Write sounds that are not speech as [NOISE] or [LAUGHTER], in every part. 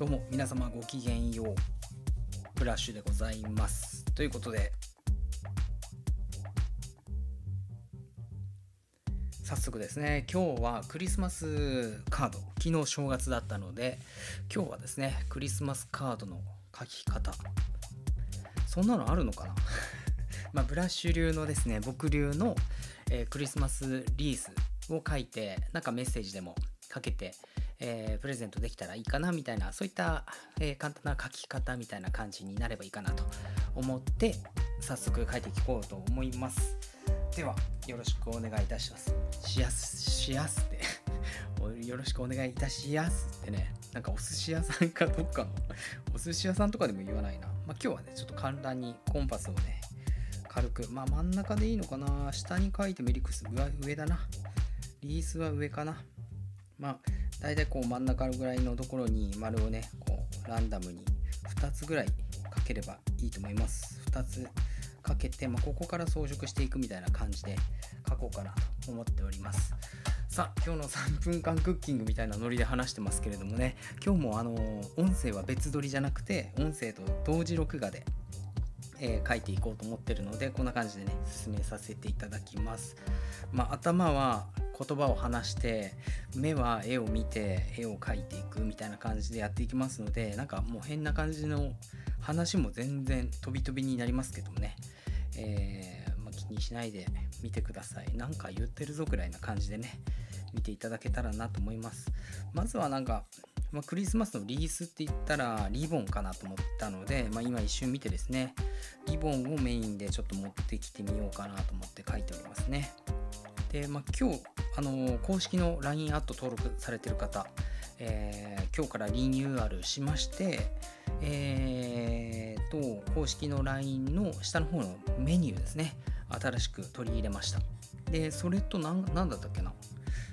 どうも皆様ごきげんようブラッシュでございます。ということで早速ですね今日はクリスマスカード昨日正月だったので今日はですねクリスマスカードの書き方そんなのあるのかな？[LAUGHS] まあブラッシュ流のですね僕流の、えー、クリスマスリースを書いてなんかメッセージでもかけてえー、プレゼントできたらいいかなみたいなそういった、えー、簡単な書き方みたいな感じになればいいかなと思って早速書いていこうと思います。ではよろしくお願いいたします。しやすしやすって。[LAUGHS] よろしくお願いいたしやすってね。なんかお寿司屋さんかどっかのお寿司屋さんとかでも言わないな、まあ、今日はねちょっと簡単にコンパスをね軽くまあ真ん中でいいのかな。下に書いてもリクス上だな。リースは上かな。まあ大体こう真ん中ぐらいのところに丸をねこうランダムに2つぐらいかければいいと思います。2つかけて、まあ、ここから装飾していくみたいな感じで書こうかなと思っております。さあ今日の3分間クッキングみたいなノリで話してますけれどもね今日もあの音声は別撮りじゃなくて音声と同時録画でえー、書いていこうと思ってるのでこんな感じでね進めさせていただきます。まあ、頭は言葉を話して目は絵を見て絵を描いていくみたいな感じでやっていきますのでなんかもう変な感じの話も全然飛び飛びになりますけどもね、えー、まあ、気にしないで見てください。なんか言ってるぞくらいな感じでね見ていただけたらなと思います。まずはなんかまあ、クリスマスのリースって言ったらリボンかなと思ったので、まあ、今一瞬見てですねリボンをメインでちょっと持ってきてみようかなと思って書いておりますね。で、まあ、今日あの公式の LINE アット登録されてる方、えー、今日からリニューアルしまして、えー、と公式の LINE の下の方のメニューですね。新しく取り入れました。でそれと何だったっけな。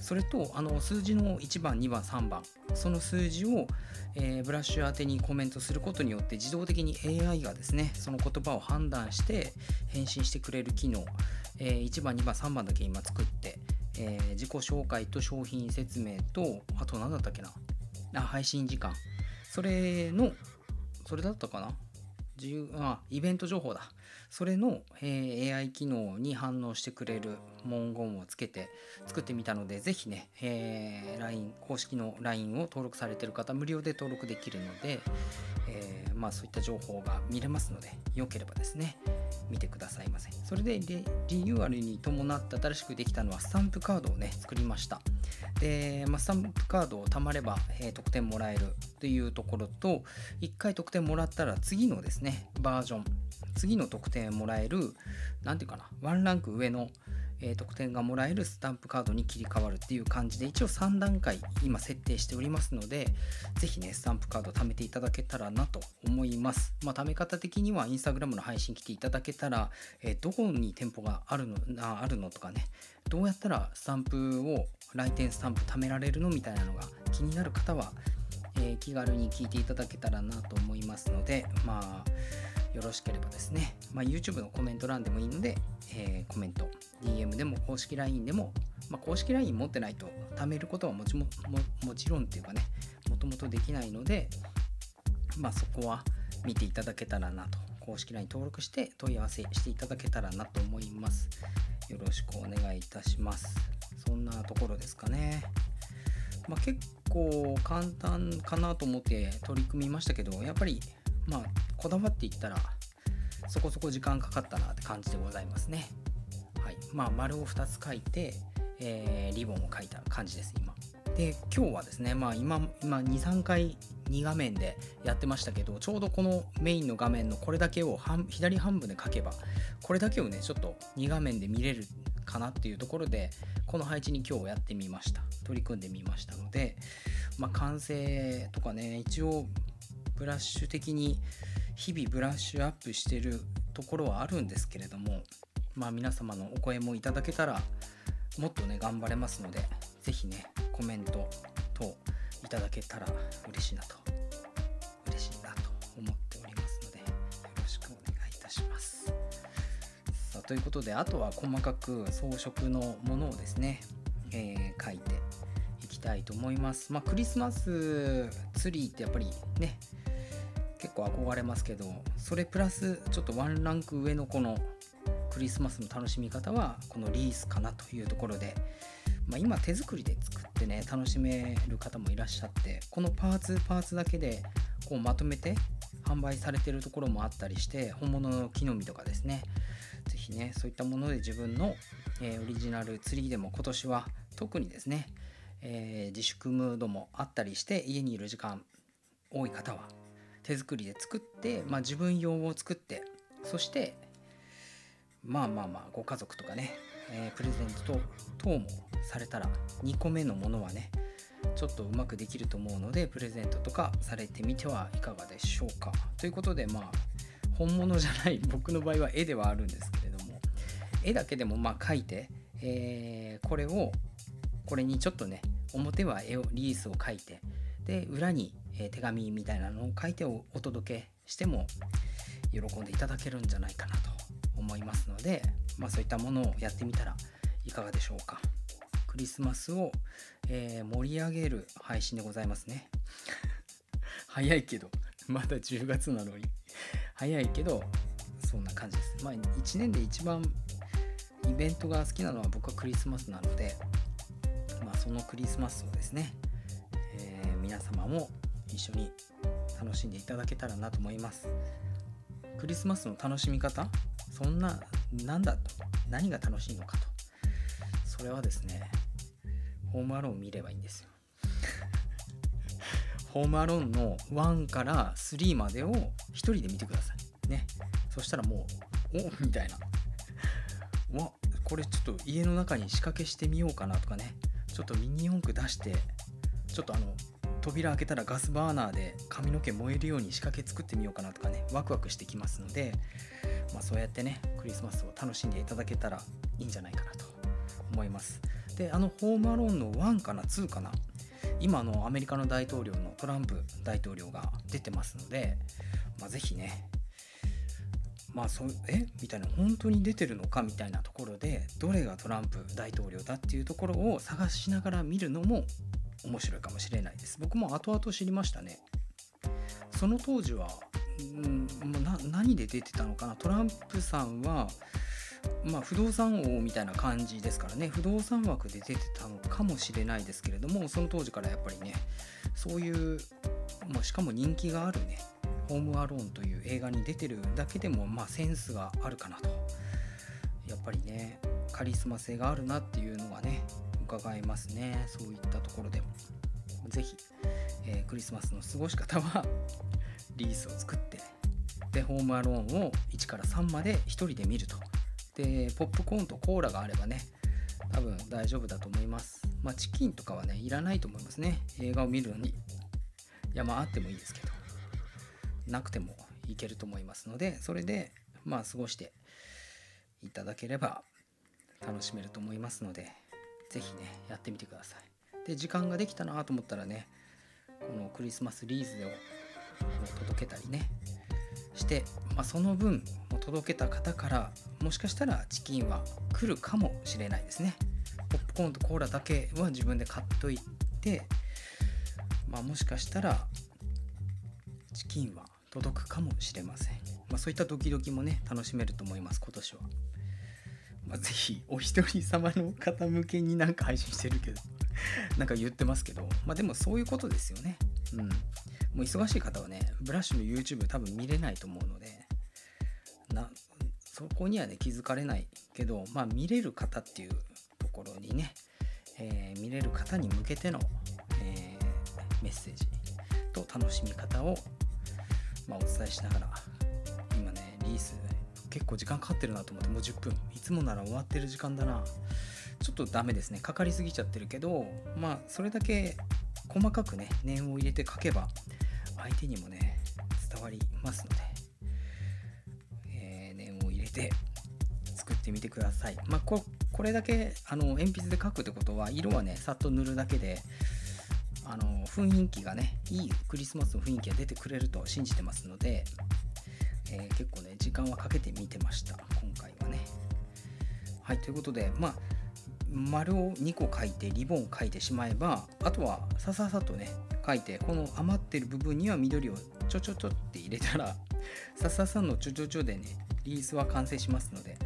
それとあの数字の1番2番3番その数字を、えー、ブラッシュ宛てにコメントすることによって自動的に AI がですねその言葉を判断して返信してくれる機能、えー、1番2番3番だけ今作って、えー、自己紹介と商品説明とあと何だったっけな？あ配信時間。それのそれだったかな？自由あイベント情報だ。それの、えー、AI 機能に反応してくれる文言をつけて作ってみたので、ぜひね、えー、LINE、公式の LINE を登録されている方、無料で登録できるので、えー、まあそういった情報が見れますので、よければですね、見てくださいませ。それでリニューアルに伴って新しくできたのはスタンプカードをね、作りました。で、まあ、スタンプカードを貯まれば、えー、得点もらえるというところと、1回得点もらったら次のですね、バージョン、次の得点をもらえる、何ていうかな、ワンランク上の、え、得点がもらえるスタンプカードに切り替わるっていう感じで、一応3段階今設定しておりますので、ぜひね、スタンプカード貯めていただけたらなと思います。まあ、貯め方的には、インスタグラムの配信来ていただけたら、えー、どこに店舗があるのああるのとかね、どうやったらスタンプを、来店スタンプ貯められるのみたいなのが気になる方は、えー、気軽に聞いていただけたらなと思いますので、まあ、よろしければですね、まあ、YouTube のコメント欄でもいいので、えー、コメント、DM でも公式 LINE でも、まあ、公式 LINE 持ってないと貯めることはもちももちろんっていうかね、もともとできないので、まあ、そこは見ていただけたらなと、公式 LINE 登録して問い合わせしていただけたらなと思います。よろしくお願いいたします。そんなところですかね。まあ、結構簡単かなと思って取り組みましたけど、やっぱりまあこだわっていったらそこそこ時間かかったなって感じでございますね。はい。まあ丸を2つ書いて、えー、リボンを書いた感じです今。で今日はですねまあ今今23回2画面でやってましたけどちょうどこのメインの画面のこれだけを半左半分で書けばこれだけをねちょっと2画面で見れるかなっていうところでこの配置に今日やってみました。取り組んでみましたのでまあ完成とかね一応ブラッシュ的に日々ブラッシュアップしてるところはあるんですけれどもまあ皆様のお声もいただけたらもっとね頑張れますので是非ねコメント等いただけたら嬉しいなとということであとは細かく装飾のものをですね、えー、書いていきたいと思います。まあクリスマスツリーってやっぱりね結構憧れますけどそれプラスちょっとワンランク上のこのクリスマスの楽しみ方はこのリースかなというところで、まあ、今手作りで作ってね楽しめる方もいらっしゃってこのパーツパーツだけでこうまとめて販売されてるところもあったりして本物の木の実とかですね是非ねそういったもので自分の、えー、オリジナルツリーでも今年は特にですね、えー、自粛ムードもあったりして家にいる時間多い方は手作りで作って、まあ、自分用を作ってそしてまあまあまあご家族とかね、えー、プレゼント等もされたら2個目のものはねちょっとうまくできると思うのでプレゼントとかされてみてはいかがでしょうか。ということでまあ本物じゃない僕の場合は絵ではあるんですけど絵だけでもまあ描いて、えー、これをこれにちょっとね表は絵をリースを描いてで裏に、え手紙みたいなのを書いてお届けしても喜んでいただけるんじゃないかなと思いますので、まあ、そういったものをやってみたらいかがでしょうか。クリスマスを、えー、盛り上げる配信でございますね。[LAUGHS] 早いけど、まだ10月なのに。早いけど、そんな感じです。まあ、1年で一番イベントが好きなのは僕はクリスマスなので、まあ、そのクリスマスをですね、えー、皆様も一緒に楽しんでいただけたらなと思います。クリスマスの楽しみ方そんな、なんだと、何が楽しいのかと。それはですね、ホームアローン見ればいいんですよ。[LAUGHS] ホームアローンの1から3までを1人で見てください。ね。そしたらもう、おみたいな。これちょっと家の中に仕掛けしてみようかなとかね。ちょっとミニ四駆出して、ちょっとあの、扉開けたらガスバーナーで髪の毛燃えるように仕掛け作ってみようかなとかね。ワクワクしてきますので、まあ、そうやってねクリスマスを楽しんでいただけたらいいんじゃないかなと思います。であのホームアローンの1かな2かな。今のアメリカの大統領のトランプ大統領が出てますので、まあ、ぜひねまあそうえ？みたいな本当に出てるのか？みたいなところでどれがトランプ大統領だっていうところを探しながら見るのも面白いかもしれないです。僕も後々知りましたね。その当時は、うん、何で出てたのかな？トランプさんはまあ、不動産王みたいな感じですからね。不動産枠で出てたのかもしれないですけれどもその当時からやっぱりねそういう、まあ、しかも人気があるね「ホームアローン」という映画に出てるだけでも、まあ、センスがあるかなと。やっぱりねカリスマ性があるなっていうのはね伺いますね。そういったところでも。是非、えー、クリスマスの過ごし方は [LAUGHS] リースを作ってでホームアローンを1から3まで1人で見ると。でポップコーンとコーラがあればね多分大丈夫だと思います。まあチキンとかはねいらないと思いますね。映画を見るのに。いやまああってもいいですけど。なくてもいけると思いますのでそれでまあ過ごしていただければ楽しめると思いますので是非ねやってみてください。で時間ができたなと思ったらねこのクリスマスリーズを届けたりねして、まあ、その分届けた方からもしかしたらチキンは来るかもしれないですね。ポップコーンとコーラだけは自分で買っといて、まあ、もしかしたらチキンは届くかもしれません、まあ、そういったドキドキもね楽しめると思います今年は、まあ、ぜひお一人様の方向けになんか配信してるけど [LAUGHS] なんか言ってますけどまあでもそういうことですよね。うん。もう忙しい方はね、ブラッシュの YouTube 多分見れないと思うので、なそこにはね、気づかれないけど、まあ見れる方っていうところにね、えー、見れる方に向けての、えー、メッセージと楽しみ方を、まあ、お伝えしながら、今ね、リース、結構時間かかってるなと思って、もう10分。いつもなら終わってる時間だな。ちょっとダメですね。かかりすぎちゃってるけど、まあ、それだけ細かくね、念を入れて書けば、相手にもね伝わりますので、えー、念を入れて作ってみてください。まあ、ここれだけあの鉛筆で描くってことは色はねさっと塗るだけであの雰囲気がねいいクリスマスの雰囲気が出てくれると信じてますので、えー、結構ね時間はかけてみてました今回はね。はいということでまあ丸を2個書いてリボンを書いてしまえばあとはさささとね書いてこの余ってる部分には緑をちょちょちょって入れたら [LAUGHS] さささのちょちょちょでねリースは完成しますので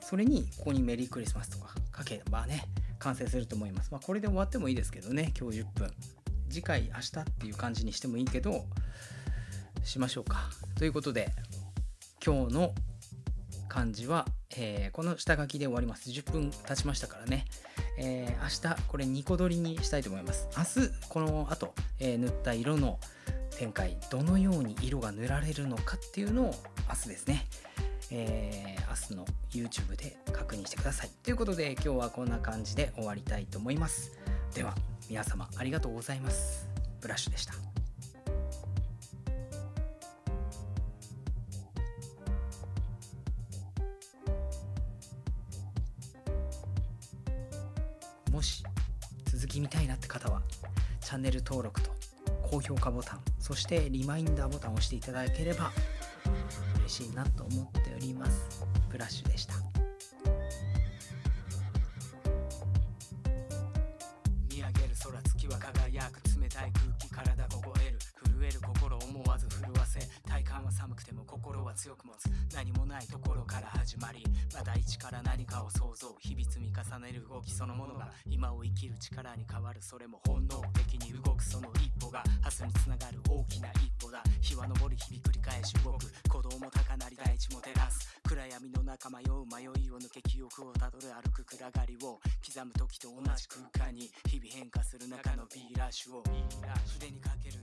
それにここにメリークリスマスとか書けばね完成すると思います。まあ、これで終わってもいいですけどね今日10分次回明日っていう感じにしてもいいけどしましょうか。ということで今日の漢字は、えー、この下書きで終わります。10分経ちましたからね。えー、明日これ2個取りにしたいと思います。明日この後、えー、塗った色の展開どのように色が塗られるのかっていうのを明日ですね、えー、明日の YouTube で確認してください。ということで今日はこんな感じで終わりたいと思います。では皆様ありがとうございます。ブラッシュでした。もし続き見たいなって方はチャンネル登録と高評価ボタンそしてリマインダーボタンを押していただければ嬉しいなと思っております。ブラッシュでした。強く持つ何もないところから始まりまた一から何かを想像日々積み重ねる動きそのものが今を生きる力に変わるそれも本能的に動くその一歩が明日につながる大きな一歩だ。日は昇り日々繰り返し動く鼓動も高鳴り大地も照らす暗闇の中迷う迷いを抜け記憶をたどる歩く暗がりを刻む時と同じ空間に日々変化する中の B ラッシュを。筆にかける